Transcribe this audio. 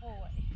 boy.